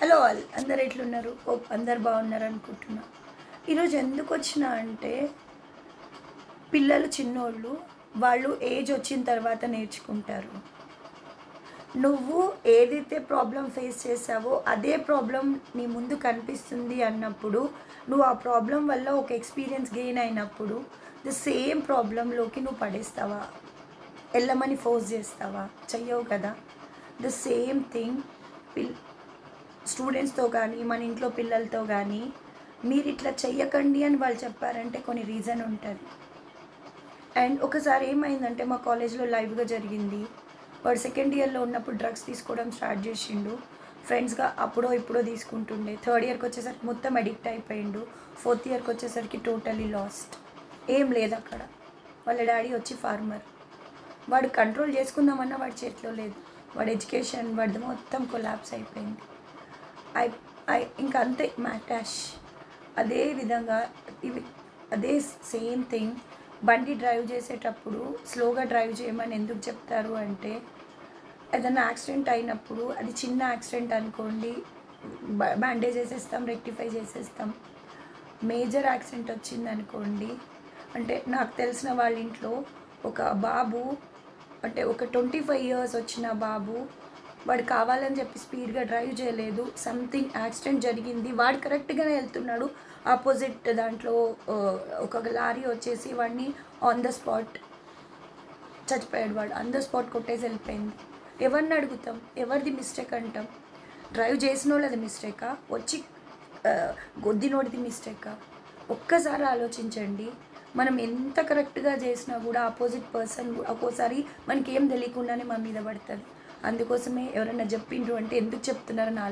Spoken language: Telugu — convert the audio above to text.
హలో ఆల్ అందరు ఎట్లున్నారు? ఓ అందరు బాగున్నారు అనుకుంటున్నా. ఈరోజు ఎందుకు వచ్చిన అంటే పిల్లలు చిన్నోళ్ళు వాళ్ళు ఏజ్ వచ్చిన తర్వాత నేర్చుకుంటారు. నువ్వు ఏదైతే ప్రాబ్లం ఫేస్ చేసావో అదే ప్రాబ్లం నీ ముందు కనిపిస్తుంది అన్నప్పుడు నువ్వు ఆ ప్రాబ్లం వల్ల ఒక ఎక్స్పీరియన్స్ గెయిన్ అయినప్పుడు ద సేమ్ ప్రాబ్లంలోకి నువ్వు పడేస్తావా? వెళ్ళమని ఫోర్స్ చేస్తావా? చెయ్యవు కదా? ద సేమ్ థింగ్ పిల్ స్టూడెంట్స్తో కానీ మన ఇంట్లో పిల్లలతో కానీ మీరు ఇట్లా చెయ్యకండి అని వాళ్ళు చెప్పారంటే కొన్ని రీజన్ ఉంటుంది. అండ్ ఒకసారి ఏమైందంటే మా కాలేజ్లో లైవ్గా జరిగింది. వాడు సెకండ్ ఇయర్లో ఉన్నప్పుడు డ్రగ్స్ తీసుకోవడం స్టార్ట్ చేసిండు. ఫ్రెండ్స్గా అప్పుడో ఇప్పుడో తీసుకుంటుండే. థర్డ్ ఇయర్కి వచ్చేసరికి మొత్తం అడిక్ట్ అయిపోయిండు. ఫోర్త్ ఇయర్కి వచ్చేసరికి టోటలీ లాస్ట్ ఏం లేదు అక్కడ. వాళ్ళ డాడీ వచ్చి ఫార్మర్ వాడు కంట్రోల్ చేసుకుందామన్నా వాడి చేతిలో లేదు. వాడి ఎడ్యుకేషన్ వాడిది మొత్తం కొలాప్స్ అయిపోయింది. ఐ ఐ ఇంకా అంతే మ్యాటాష్. అదే విధంగా ఇవి అదే సేమ్ థింగ్. బండి డ్రైవ్ చేసేటప్పుడు స్లోగా డ్రైవ్ చేయమని ఎందుకు చెప్తారు అంటే ఏదైనా యాక్సిడెంట్ అయినప్పుడు అది చిన్న యాక్సిడెంట్ అనుకోండి బ్యాండేజ్ చేసేస్తాం రెక్టిఫై చేసేస్తాం. మేజర్ యాక్సిడెంట్ వచ్చింది అనుకోండి అంటే నాకు తెలిసిన వాళ్ళ ఇంట్లో ఒక బాబు అంటే ఒక ట్వంటీ ఫైవ్ ఇయర్స్ వచ్చిన బాబు వాడు కావాలని చెప్పి స్పీడ్గా డ్రైవ్ చేయలేదు. సంథింగ్ యాక్సిడెంట్ జరిగింది. వాడు కరెక్ట్గానే వెళ్తున్నాడు. ఆపోజిట్ దాంట్లో ఒక లారీ వచ్చేసి వాడిని ఆన్ ద స్పాట్ చచ్చిపోయాడు వాడు. ఆన్ ద స్పాట్ కొట్టేసి వెళ్ళిపోయింది. ఎవరిని అడుగుతాం? ఎవరిది మిస్టేక్ అంటాం? డ్రైవ్ చేసిన వాళ్ళది మిస్టేకా వచ్చి గొద్దినోడిది మిస్టేకా ఒక్కసారి ఆలోచించండి. మనం ఎంత కరెక్ట్గా చేసినా కూడా ఆపోజిట్ పర్సన్ ఒక్కోసారి మనకి ఏం తెలియకుండానే మన మీద పడుతుంది. అందుకోసమే ఎవరైనా చెప్పిండ్రు అంటే ఎందుకు చెప్తున్నారు నాలో